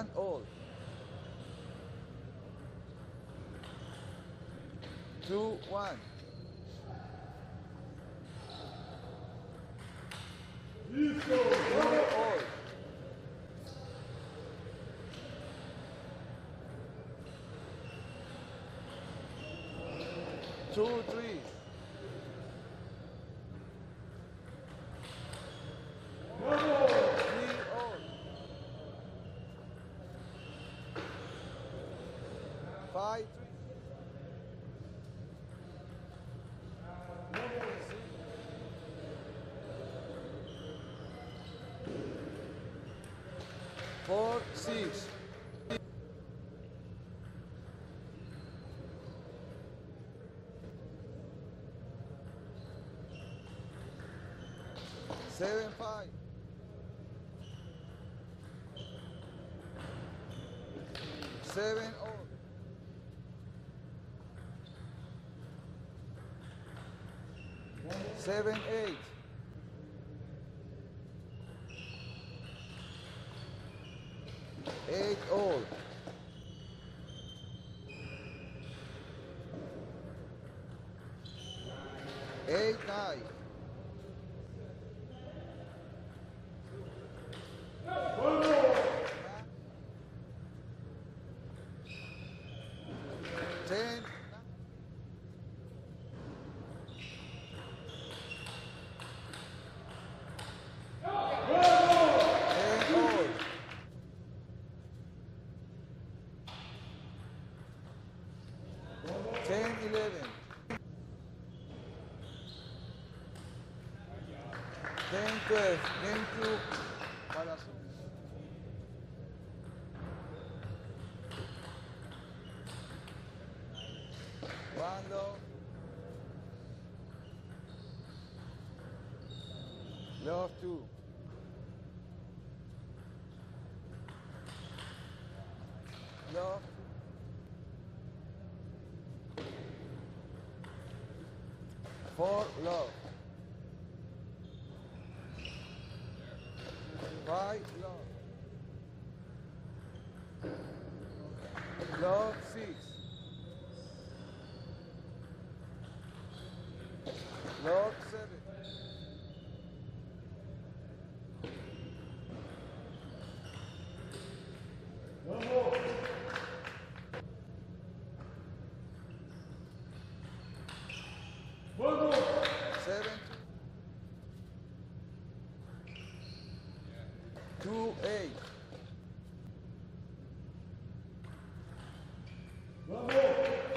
One all. Two one. Two. Three all. Five three. Four six. Seven five. Seven all. Seven eight. Eight all. Eight nine. Ten. Ten all. Ten eleven. Malasur. One. Love two. Love. Four love. Five love. Love six. Love seven. Seven two. Two eight.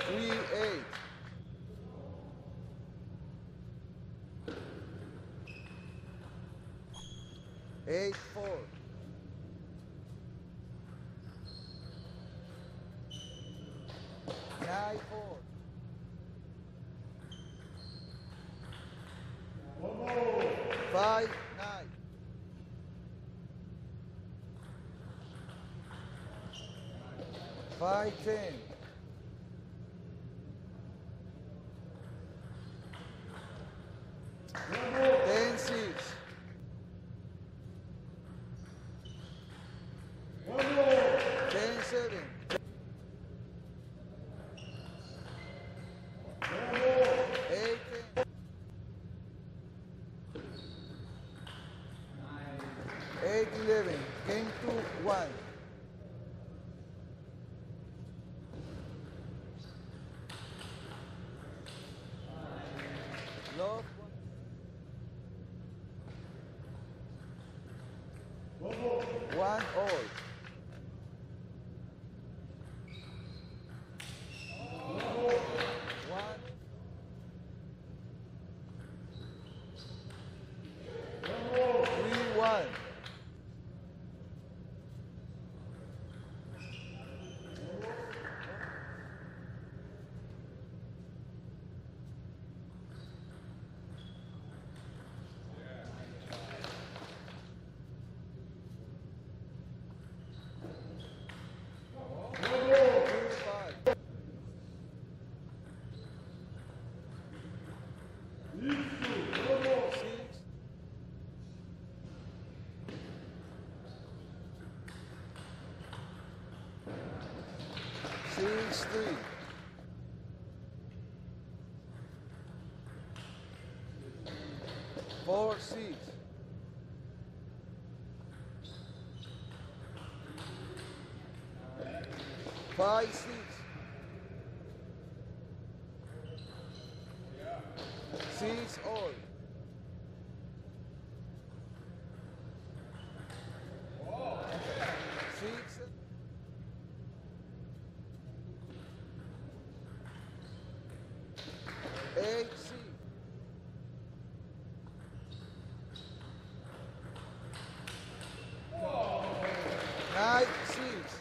Three eight. Eight four. Nine four. Five nine. Five. Ten all. Three. Four, seats. Five, six. Six, all. Six, eight, six. Nine, six.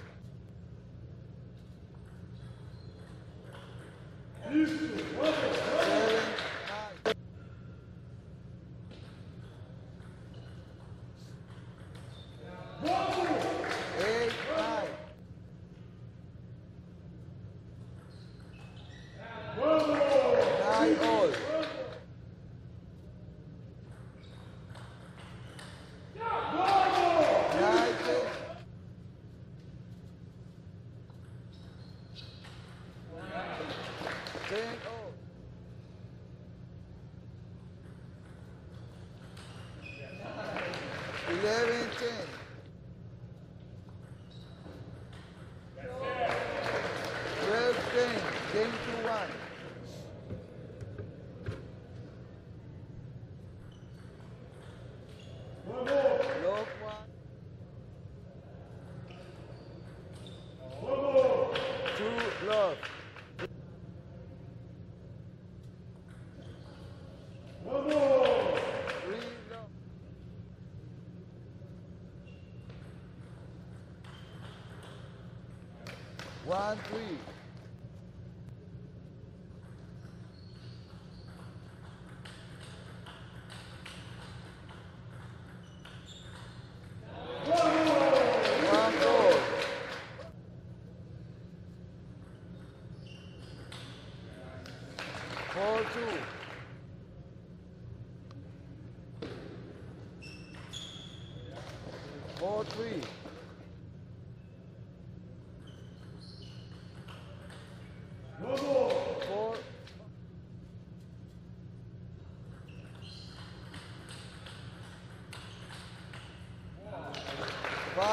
Seven, nine. Eight, nine. Nine, all. Nine, ten. Ten, all. Eleven, ten. Twelve, ten. Ten to one. Lock One, three.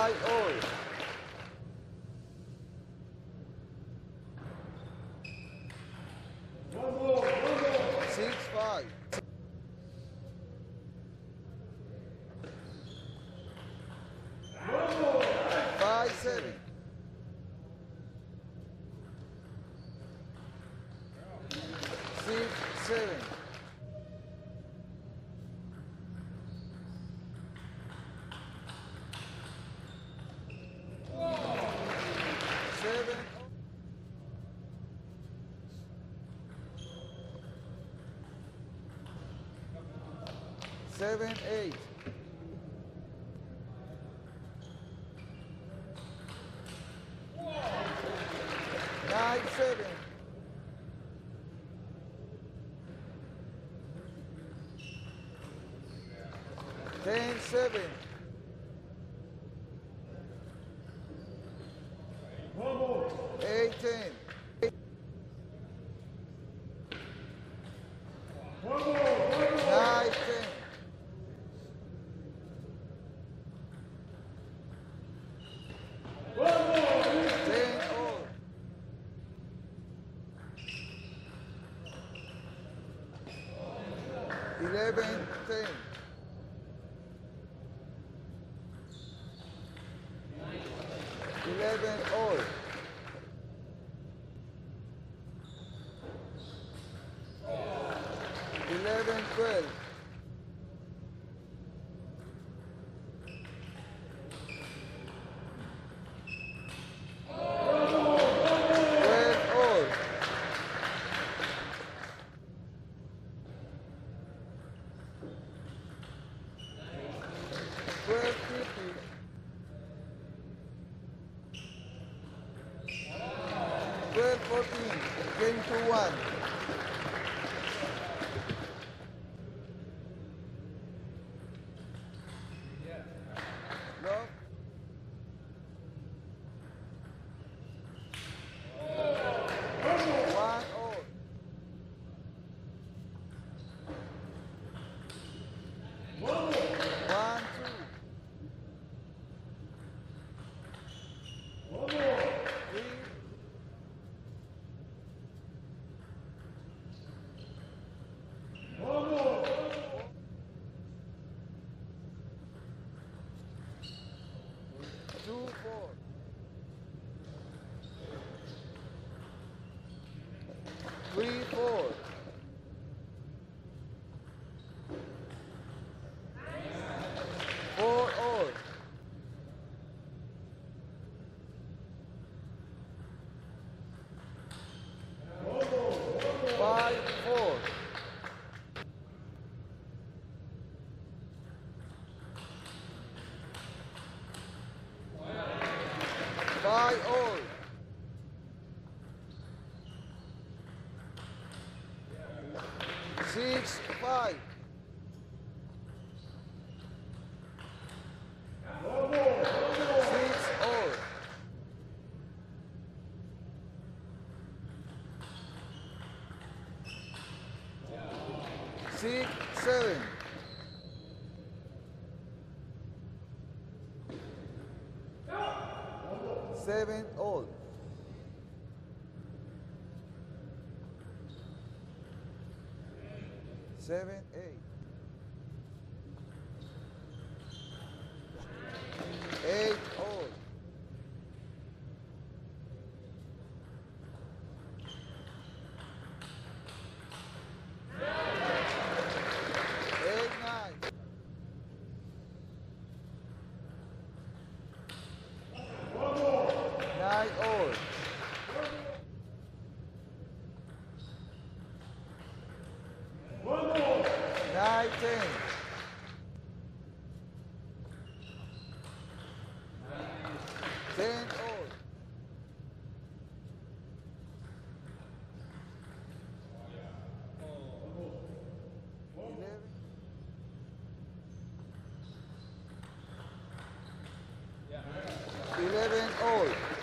Five, all. Six, five. Five, seven. Six, seven. Seven. Seven, eight. Nine, seven. Ten, seven. Eight, ten. Nine, ten. Ten, all. Eleven, ten. Eleven, all. Eleven, twelve. Fourteen. Ten to one. seven, eight. Eight oh. all. Nine all. 11 all.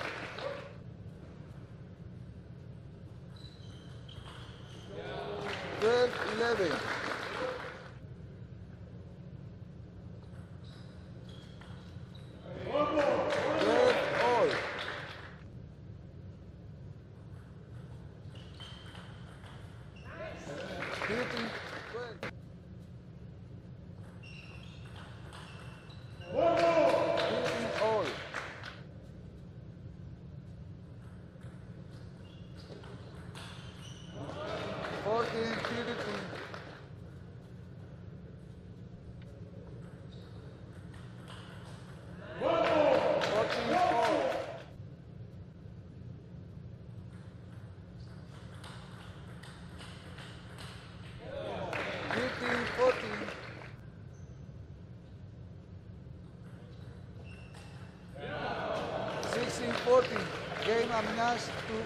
Caminhas do